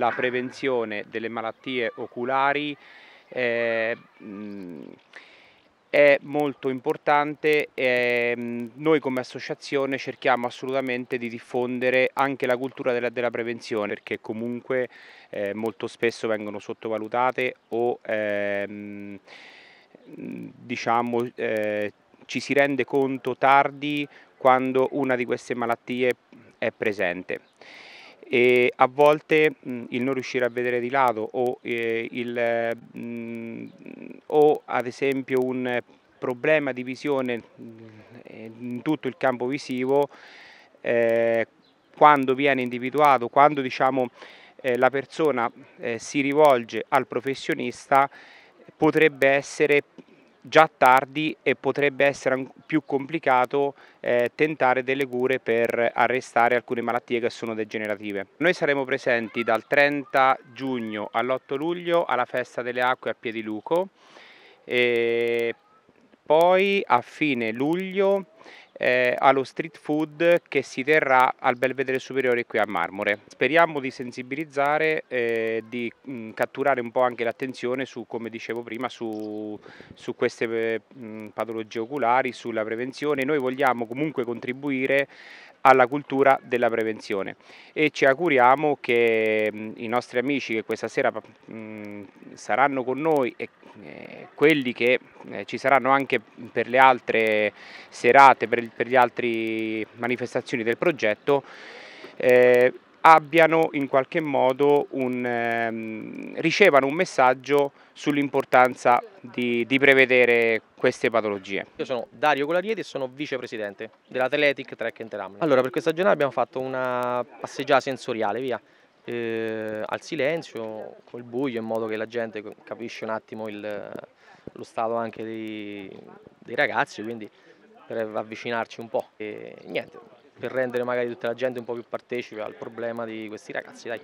la prevenzione delle malattie oculari eh, è molto importante e noi come associazione cerchiamo assolutamente di diffondere anche la cultura della, della prevenzione perché comunque eh, molto spesso vengono sottovalutate o ehm, diciamo eh, ci si rende conto tardi quando una di queste malattie è presente e a volte mh, il non riuscire a vedere di lato o, eh, il, mh, o ad esempio un problema di visione in tutto il campo visivo eh, quando viene individuato, quando diciamo, eh, la persona eh, si rivolge al professionista potrebbe essere già tardi e potrebbe essere più complicato eh, tentare delle cure per arrestare alcune malattie che sono degenerative. Noi saremo presenti dal 30 giugno all'8 luglio alla festa delle acque a Piediluco e poi a fine luglio eh, allo street food che si terrà al Belvedere Superiore qui a Marmore. Speriamo di sensibilizzare eh, di mh, mm, catturare un po' anche l'attenzione su, come dicevo prima, su, su queste mh, mm, patologie oculari, sulla prevenzione. Noi vogliamo comunque contribuire alla cultura della prevenzione e ci auguriamo che mh, i nostri amici che questa sera saranno con noi e eh, quelli che eh, ci saranno anche per le altre serate, per, per le altre manifestazioni del progetto eh, abbiano in qualche modo un, ehm, ricevano un messaggio sull'importanza di, di, prevedere queste patologie. Io sono Dario Colarieti e sono vicepresidente dell'Atletic Track and Run. Allora per questa giornata abbiamo fatto una passeggiata sensoriale via, eh, al silenzio, col buio in modo che la gente capisce un attimo il, lo stato anche dei, dei ragazzi, quindi per avvicinarci un po'. E niente, per rendere magari tutta la gente un po' più partecipe al problema di questi ragazzi. Dai.